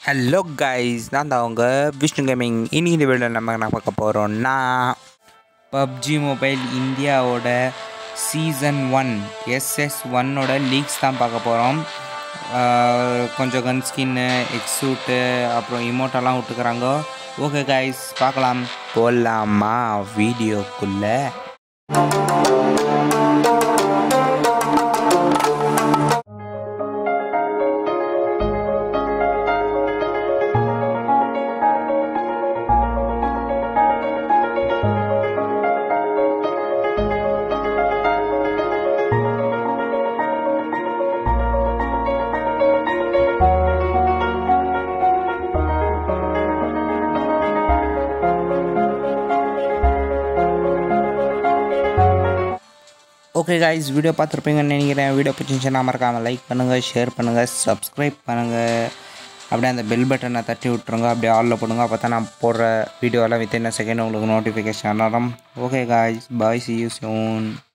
Hello guys நான் தான் அவங்க விஷ்ணு கேமிங் இனி இந்த வீடியோவில் நம்ம என்ன பார்க்க போகிறோம்னா பப்ஜி மொபைல் இந்தியாவோட சீசன் ஒன் எஸ்எஸ் ஒன்னோட லீக்ஸ் தான் பார்க்க போகிறோம் கொஞ்சம் கன் ஸ்கின்னு எக்ஸூட்டு அப்புறம் இமோட்டெல்லாம் விட்டுக்கிறாங்க ஓகே கைஸ் பார்க்கலாம். போடலாமா வீடியோக்குள்ளே? ஓகே காய்ஸ் வீடியோ பார்த்துருப்பீங்கன்னு நினைக்கிறேன். வீடியோ பிடிச்சிருந்துச்சுன்னா மறக்காமல் லைக் பண்ணுங்கள் ஷேர் பண்ணுங்கள் சப்ஸ்கிரைப் பண்ணுங்கள் அப்படியே அந்த பெல் பட்டனை தட்டி விட்ருங்க அப்படியே ஆலில் போடுங்க. அப்போ தான் நான் போடுற வீடியோலாம் வித்தின் செகண்ட் உங்களுக்கு நோட்டிஃபிகேஷன் வரும். Okay guys bye see you soon